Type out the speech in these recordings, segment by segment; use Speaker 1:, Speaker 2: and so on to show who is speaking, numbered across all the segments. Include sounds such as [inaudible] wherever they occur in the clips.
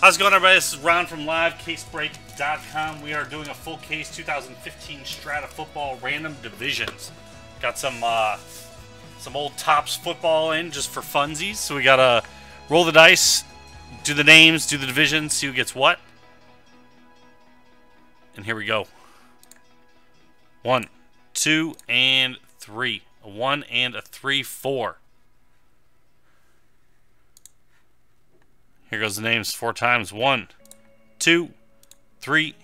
Speaker 1: How's it going, everybody? This is Ron from LiveCaseBreak.com. We are doing a full case 2015 Strata Football Random Divisions. Got some uh, some old Topps football in just for funsies. So we gotta roll the dice, do the names, do the divisions, see who gets what. And here we go. One, two, and three. A one and a three, four. Here goes the names four times. One, two, three,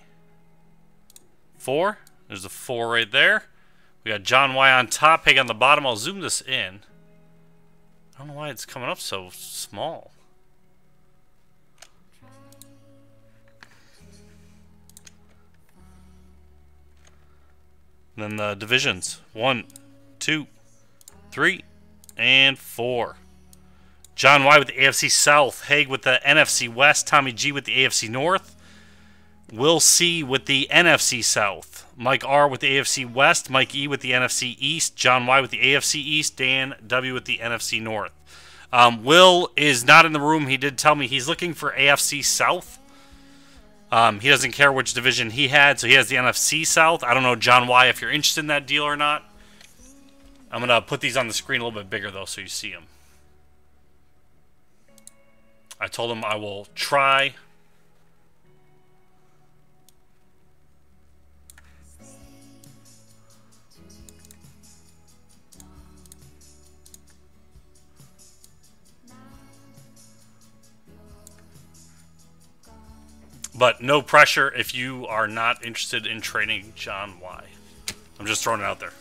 Speaker 1: four. There's a four right there. We got John Y on top, Haig on the bottom. I'll zoom this in. I don't know why it's coming up so small. And then the divisions. One, two, three, and four. John Y with the AFC South, Haig with the NFC West, Tommy G with the AFC North, Will C with the NFC South, Mike R with the AFC West, Mike E with the NFC East, John Y with the AFC East, Dan W with the NFC North. Um, Will is not in the room. He did tell me he's looking for AFC South. Um, he doesn't care which division he had, so he has the NFC South. I don't know, John Y, if you're interested in that deal or not. I'm going to put these on the screen a little bit bigger, though, so you see them. I told him I will try. But no pressure if you are not interested in trading John Y. I'm just throwing it out there.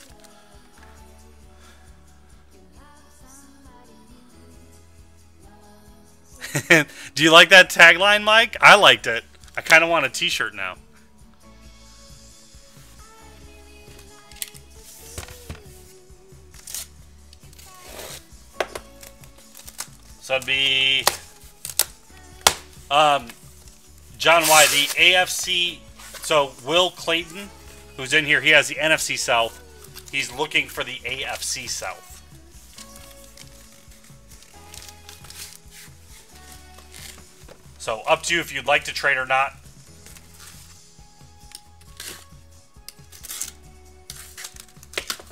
Speaker 1: [laughs] Do you like that tagline, Mike? I liked it. I kind of want a t-shirt now. So it'd be um, John Y, the AFC. So Will Clayton, who's in here, he has the NFC South. He's looking for the AFC South. So up to you if you'd like to trade or not.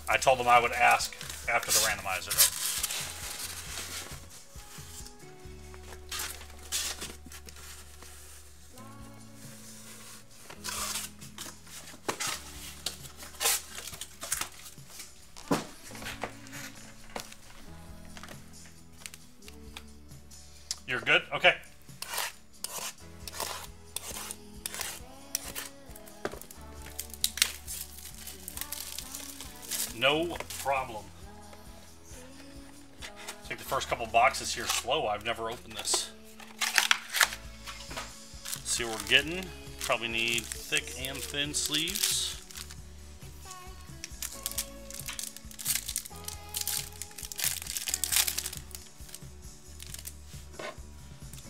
Speaker 1: I told them I would ask after the randomizer though. No problem. Take the first couple boxes here slow. I've never opened this. see what we're getting. Probably need thick and thin sleeves.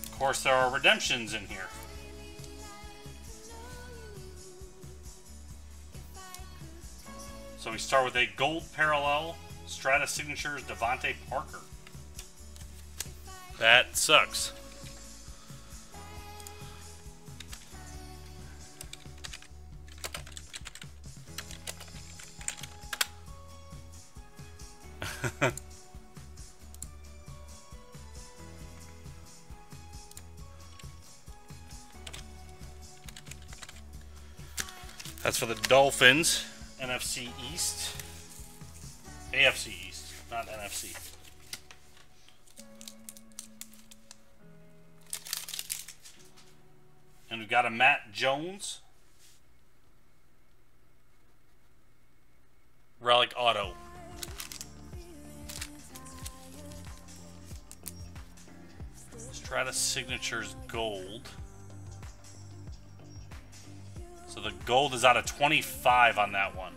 Speaker 1: Of course, there are redemptions in here. We start with a gold parallel Strata Signatures DeVante Parker. That sucks. [laughs] That's for the Dolphins. NFC East. AFC East, not NFC. And we've got a Matt Jones. Relic Auto. Strata Signatures Gold. So the gold is out of 25 on that one.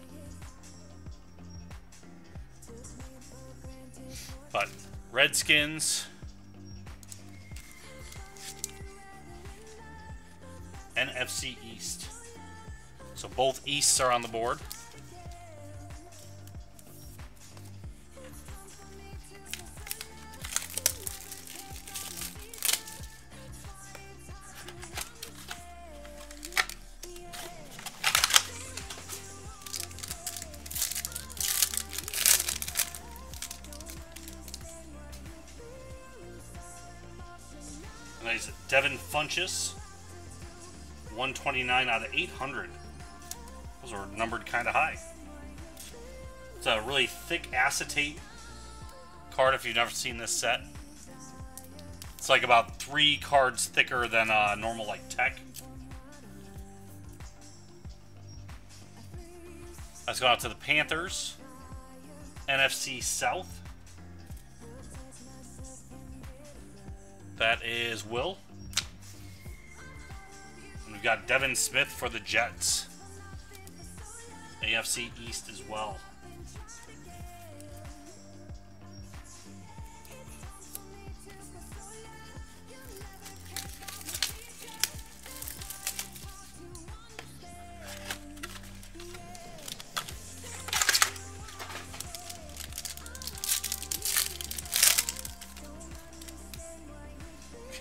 Speaker 1: But Redskins. NFC East. So both Easts are on the board. Nice Devin Funchess. 129 out of 800. Those are numbered kind of high. It's a really thick acetate card if you've never seen this set. It's like about three cards thicker than a normal like tech. Let's go out to the Panthers. NFC South. That is Will. And we've got Devin Smith for the Jets. AFC East as well.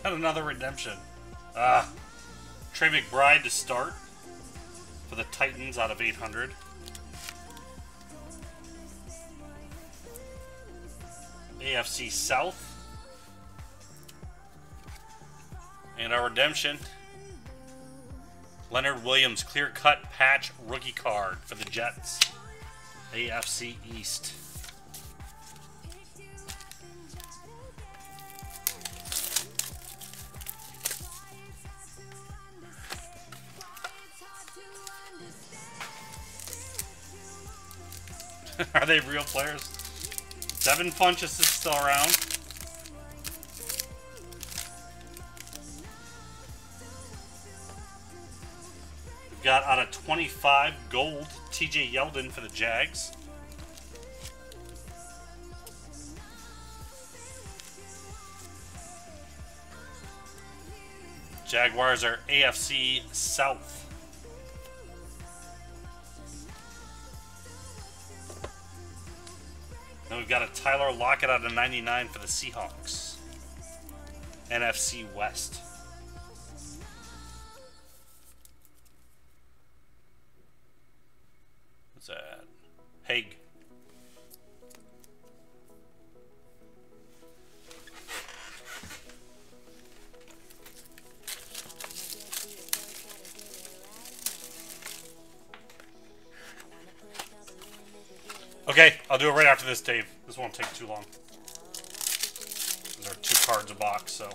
Speaker 1: Got [laughs] another redemption. Ah. Tre McBride to start for the Titans out of 800. AFC South. And our redemption. Leonard Williams clear cut patch rookie card for the Jets. AFC East. [laughs] Are they real players? Devin Funchess is still around. We've got out of 25 gold TJ Yeldon for the Jags. Jaguars are AFC South. We've got a Tyler Lockett out of 99 for the Seahawks. NFC West. Okay, I'll do it right after this, Dave. This won't take too long. There are two cards a box, so.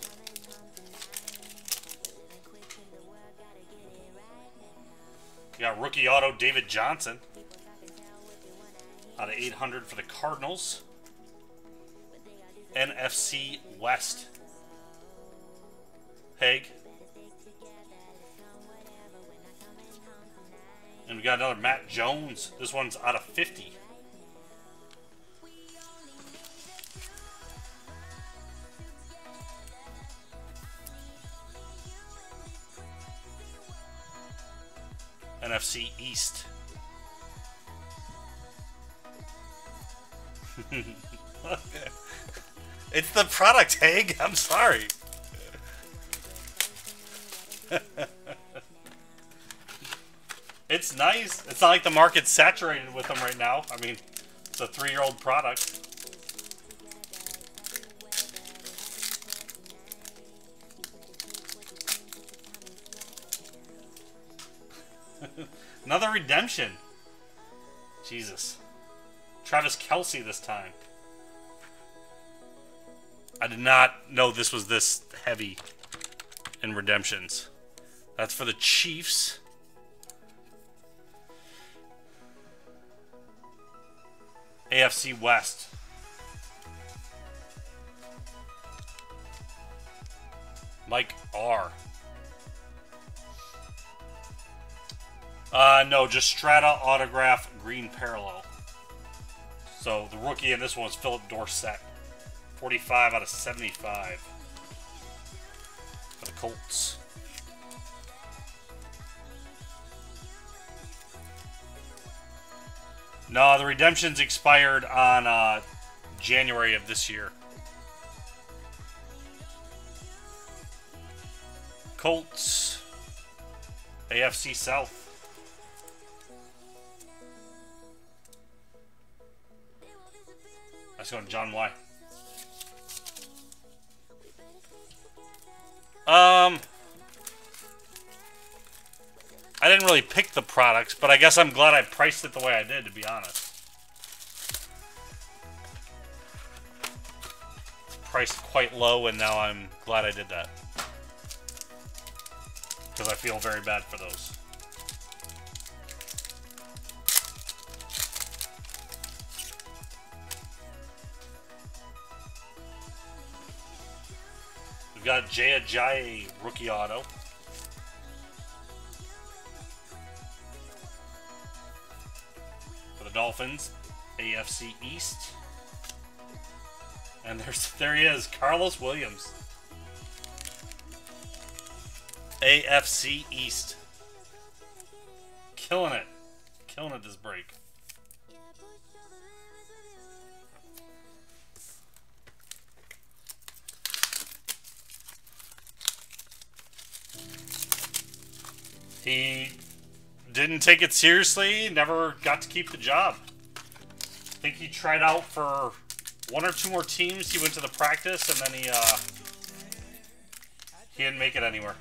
Speaker 1: We got rookie auto David Johnson. Out of 800 for the Cardinals. NFC West. Haig. And we got another Matt Jones. This one's out of 50. [laughs] It's the product, Haig. I'm sorry. it's nice. It's not like the market's saturated with them right now. I mean, it's a three-year-old product. Another redemption. Jesus. Travis Kelce this time. I did not know this was this heavy in redemptions. That's for the Chiefs. AFC West. Mike R. Uh, no, just Strata Autograph Green Parallel. So the rookie in this one is Phillip Dorsett. 45 out of 75 for the Colts. No, the redemptions expired on uh, January of this year. Colts, AFC South. Let's go to John Y. Um, I didn't really pick the products, but I guess I'm glad I priced it the way I did, to be honest. It's priced quite low, and now I'm glad I did that. Because I feel very bad for those. We've got Jay Ajayi rookie auto. For the Dolphins, AFC East. And there's [laughs] there he is, Karlos Williams. AFC East. Killing it. Killing it this break. He didn't take it seriously, never got to keep the job. I think he tried out for one or two more teams. He went to the practice and then he uh, he didn't make it anywhere.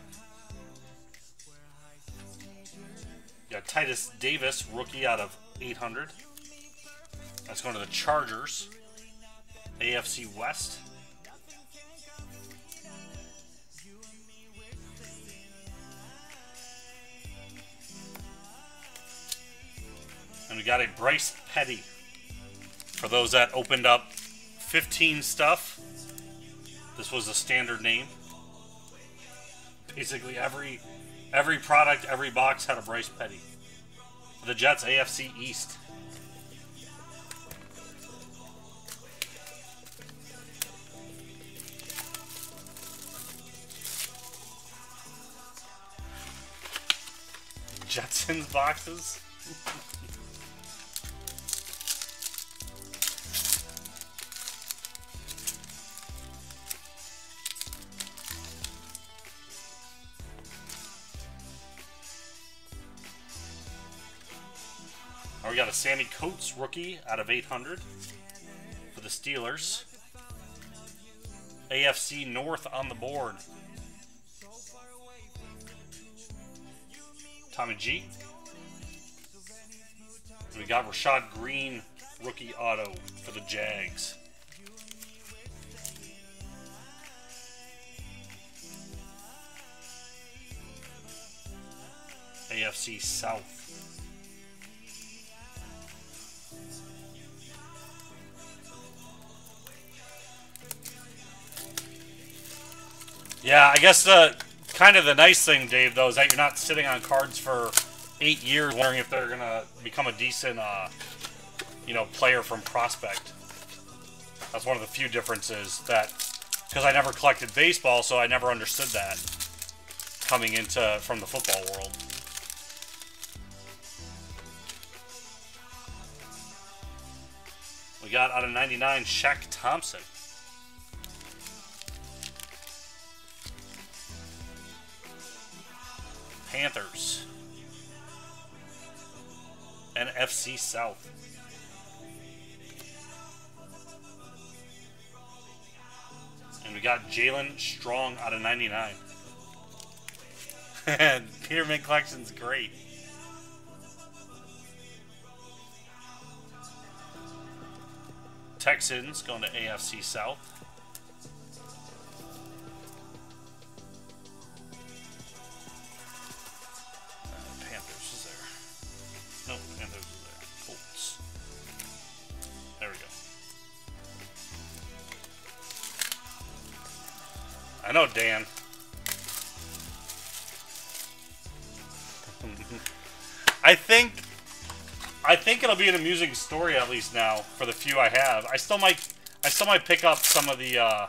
Speaker 1: Got Titus Davis, rookie out of 800. That's going to the Chargers. AFC West. And we got a Bryce Petty. For those that opened up 15 stuff, this was a standard name. Basically every every product, every box had a Bryce Petty. The Jets AFC East. Jetsons boxes. [laughs] we got a Sammie Coates rookie out of 800 for the Steelers. AFC North on the board. Tommy G. We got Rashad Greene rookie auto for the Jags. AFC South. Yeah, I guess the kind of the nice thing, Dave, though, is that you're not sitting on cards for eight years wondering if they're gonna become a decent, uh, you know, player from prospect. That's one of the few differences that, because I never collected baseball, so I never understood that coming into from the football world. We got out of 99 Shaq Thompson. Panthers. and FC South. And we got Jaelen Strong out of 99. [laughs] and Peterman Collection's great. Texans going to AFC South. Know, Dan. I think I think it'll be an amusing story at least now for the few I have. I still might I still might pick up some of the uh,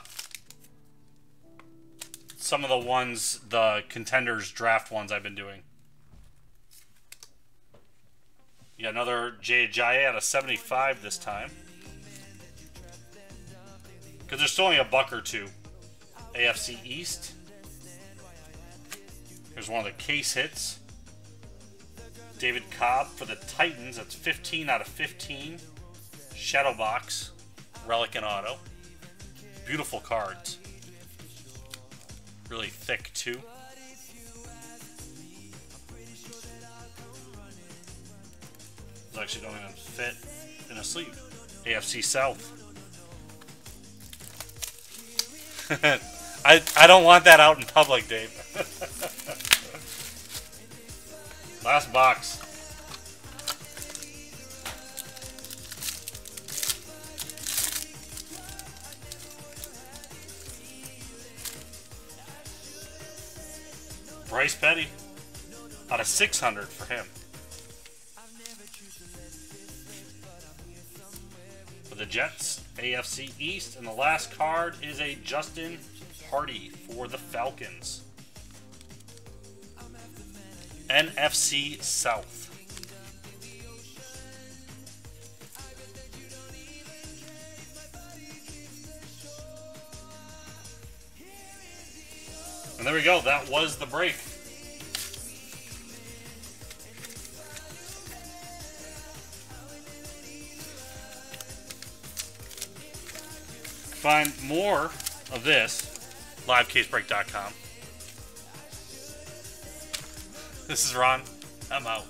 Speaker 1: some of the ones the contenders draft ones I've been doing. Yeah, another Jay Ajayi at a 75 this time. Because there's still only a buck or two. AFC East. Here's one of the case hits. David Cobb for the Titans. That's 15 out of 15. Shadow box. Relic and auto. Beautiful cards. really thick too. It's actually going to fit in a sleeve. AFC South. [laughs] I I don't want that out in public, Dave. [laughs] Last box. Bryce Petty. Out of 600 for him. For the Jets, AFC East. And the last card is a Justin Hardy for the Falcons. NFC South. And there we go. That was the break. Find more of this, livecasebreak.com. This is Ron. I'm out.